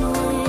take.